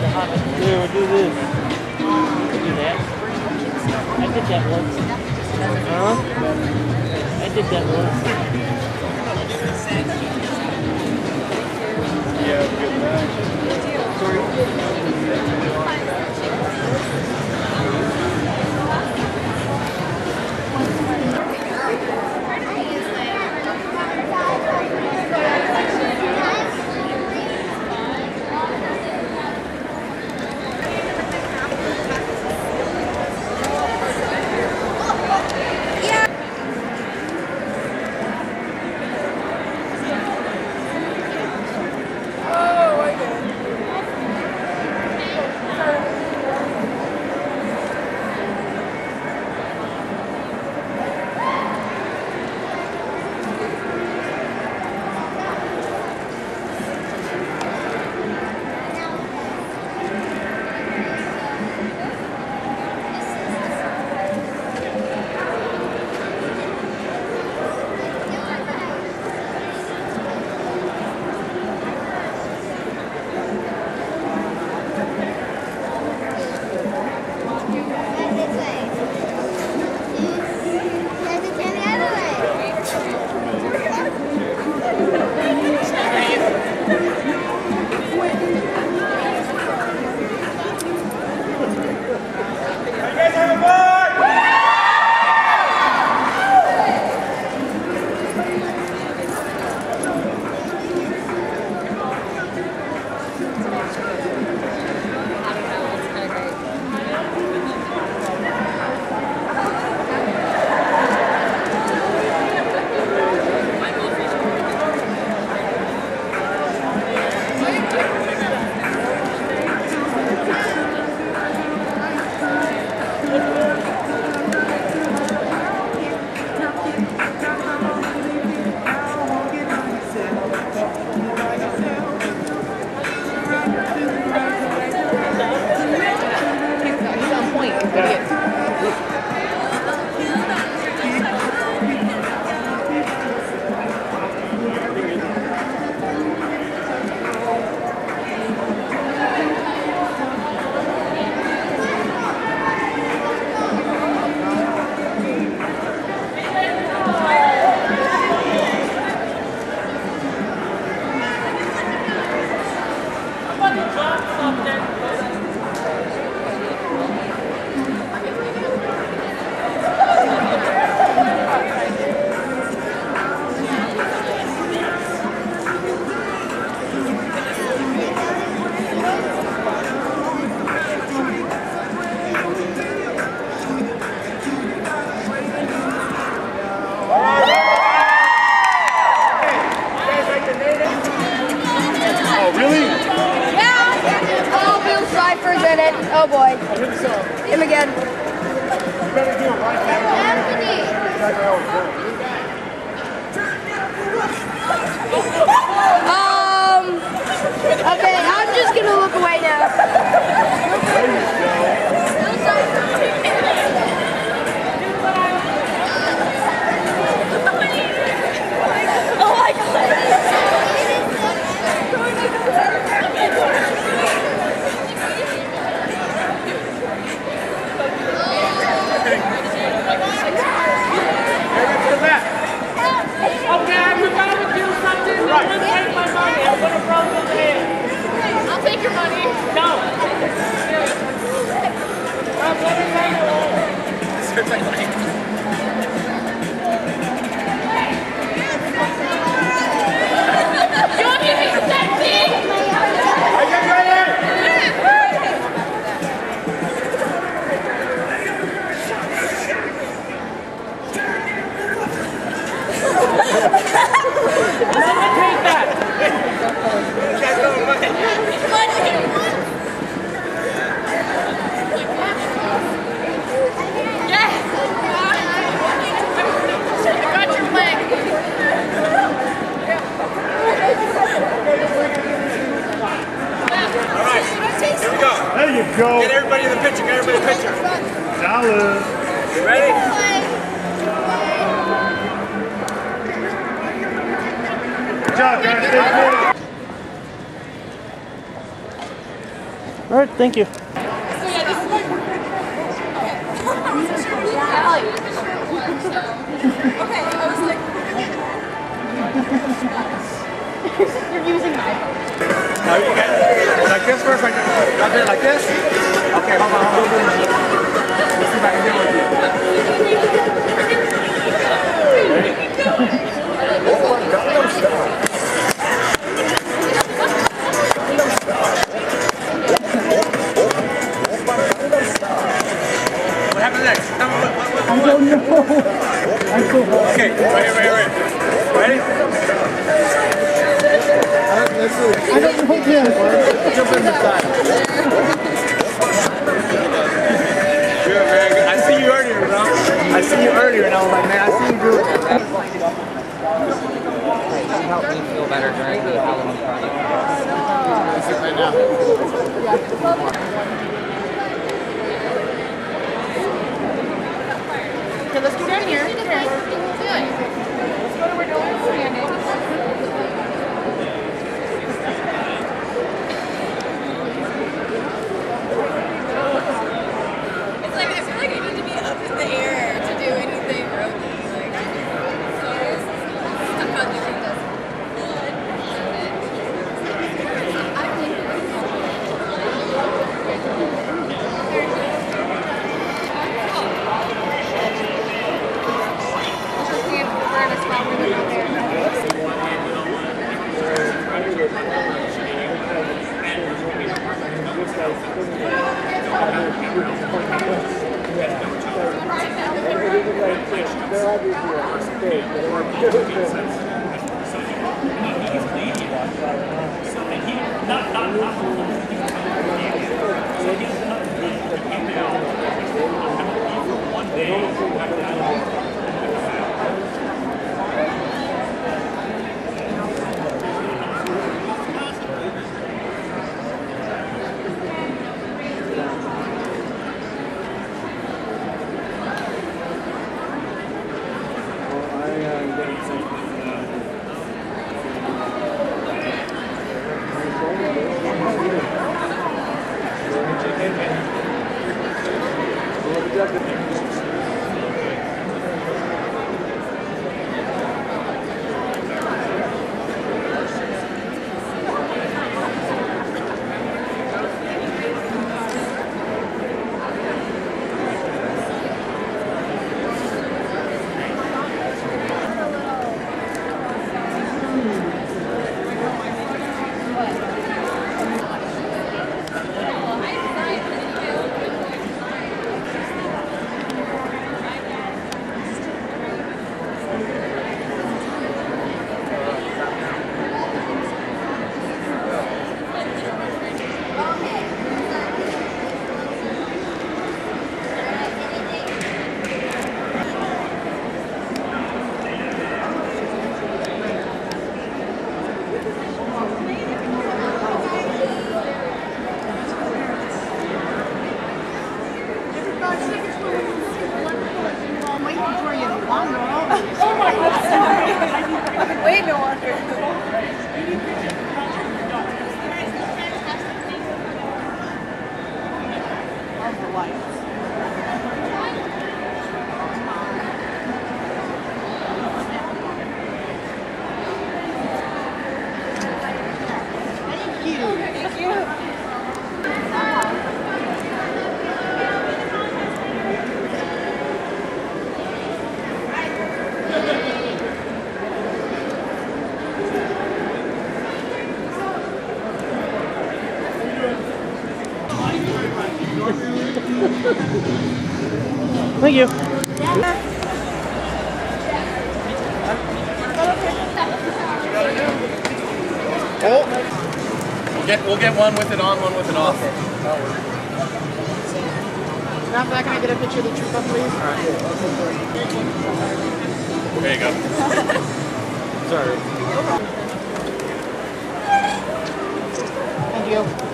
Yeah, we'll do this. We'll do that. I did that once. Huh? I did that once. Yeah, good match. Sorry. Não, não, não. All right, thank you. You're using my you Okay. Like this first, like this. Drop like this. Okay, hold on, hold on. Let's see if I can do it. You bro. I see you earlier, and I was like, man, I see you doing that. help me feel better during the Halloween party. Okay, let's go down here. Here. Let's go to where Dylan's Wait, Thank you. We'll get, we'll get one with it on, one with it off. Now, if can I get a picture of the trooper, please? There you go. Sorry. Thank you.